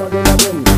again, again.